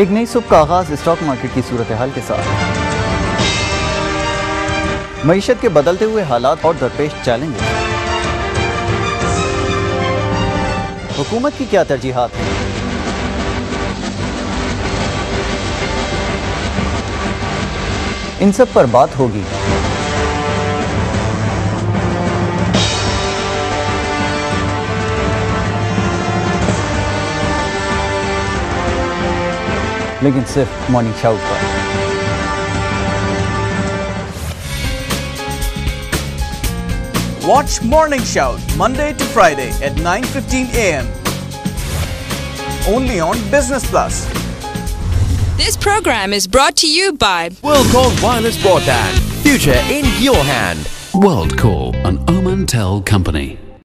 एक नई सुबह का आगाज़ स्टॉक मार्केट की सूरत हाल के साथ। मीशत के बदलते हुए हालात और दरपेश चैलेंज हुकूमत की क्या तरजीहत हैं? इन सब पर बात होगी। लेकिन सिर्फ मॉर्निंग शाउट पर Watch Morning Shout Monday to Friday at 9:15 a.m. Only on Business Plus. This program is brought to you by Worldcall Wireless Broadband. Future in your hand. World Call, an Oman Tel company.